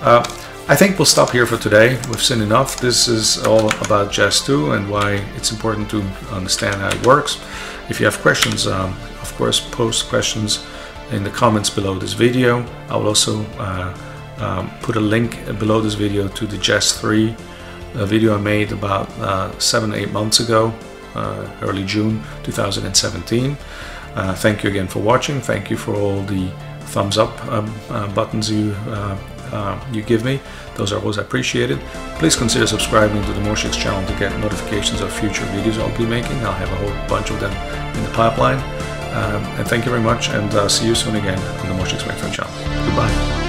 Uh, I think we'll stop here for today. We've seen enough. This is all about JES2 and why it's important to understand how it works. If you have questions, um, of course, post questions in the comments below this video. I will also uh, um, put a link below this video to the JES3 uh, video I made about uh, seven, eight months ago, uh, early June 2017. Uh, thank you again for watching. Thank you for all the thumbs up um, uh, buttons you uh, uh, you give me. Those are always appreciated. Please consider subscribing to the Moshix channel to get notifications of future videos I'll be making. I'll have a whole bunch of them in the pipeline. Um, and thank you very much and uh, see you soon again on the Moshix Mainframe channel. Goodbye.